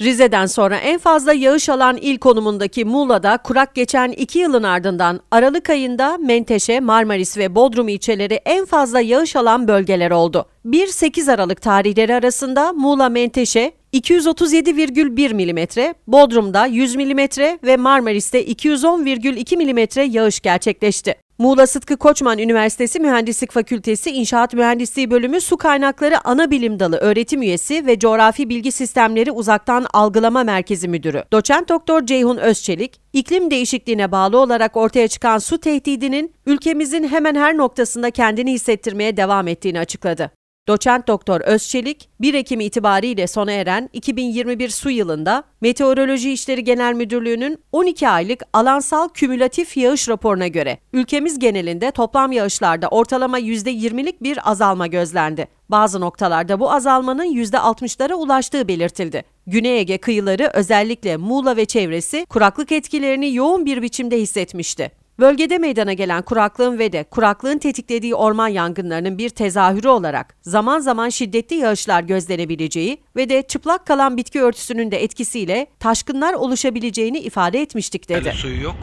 Rize'den sonra en fazla yağış alan il konumundaki Muğla'da kurak geçen iki yılın ardından Aralık ayında Menteşe, Marmaris ve Bodrum ilçeleri en fazla yağış alan bölgeler oldu. 1-8 Aralık tarihleri arasında Muğla Menteşe 237,1 mm, Bodrum'da 100 mm ve Marmaris'te 210,2 mm yağış gerçekleşti. Muğla Sıtkı Koçman Üniversitesi Mühendislik Fakültesi İnşaat Mühendisliği Bölümü Su Kaynakları Ana Bilim Dalı öğretim üyesi ve Coğrafi Bilgi Sistemleri Uzaktan Algılama Merkezi Müdürü Doçent Doktor Ceyhun Özçelik, iklim değişikliğine bağlı olarak ortaya çıkan su tehdidinin ülkemizin hemen her noktasında kendini hissettirmeye devam ettiğini açıkladı. Doçent Doktor Özçelik, 1 Ekim itibariyle sona eren 2021 su yılında Meteoroloji İşleri Genel Müdürlüğü'nün 12 aylık alansal kümülatif yağış raporuna göre ülkemiz genelinde toplam yağışlarda ortalama %20'lik bir azalma gözlendi. Bazı noktalarda bu azalmanın %60'lara ulaştığı belirtildi. Güney Ege kıyıları özellikle Muğla ve çevresi kuraklık etkilerini yoğun bir biçimde hissetmişti. Bölgede meydana gelen kuraklığın ve de kuraklığın tetiklediği orman yangınlarının bir tezahürü olarak zaman zaman şiddetli yağışlar gözlenebileceği ve de çıplak kalan bitki örtüsünün de etkisiyle taşkınlar oluşabileceğini ifade etmiştik dedi. Yani suyu yok.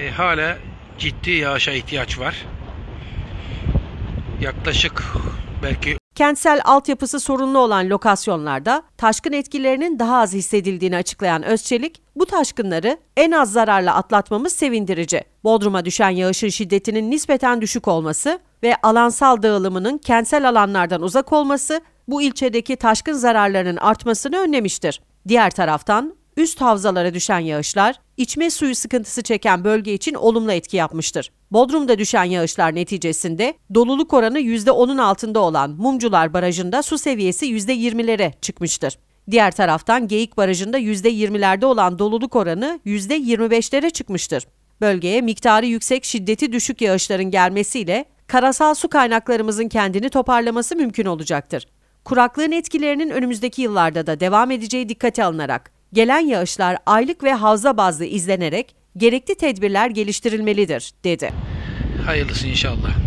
E, hala ciddi yağışa ihtiyaç var. Yaklaşık belki Kentsel altyapısı sorunlu olan lokasyonlarda taşkın etkilerinin daha az hissedildiğini açıklayan Özçelik, bu taşkınları en az zararla atlatmamız sevindirici. Bodrum'a düşen yağışın şiddetinin nispeten düşük olması ve alansal dağılımının kentsel alanlardan uzak olması bu ilçedeki taşkın zararlarının artmasını önlemiştir. Diğer taraftan üst havzalara düşen yağışlar içme suyu sıkıntısı çeken bölge için olumlu etki yapmıştır. Bodrum'da düşen yağışlar neticesinde doluluk oranı %10'un altında olan Mumcular Barajı'nda su seviyesi %20'lere çıkmıştır. Diğer taraftan Geyik Barajı'nda %20'lerde olan doluluk oranı %25'lere çıkmıştır. Bölgeye miktarı yüksek şiddeti düşük yağışların gelmesiyle karasal su kaynaklarımızın kendini toparlaması mümkün olacaktır. Kuraklığın etkilerinin önümüzdeki yıllarda da devam edeceği dikkate alınarak gelen yağışlar aylık ve havza bazlı izlenerek gerekli tedbirler geliştirilmelidir, dedi. hayırlısı inşallah.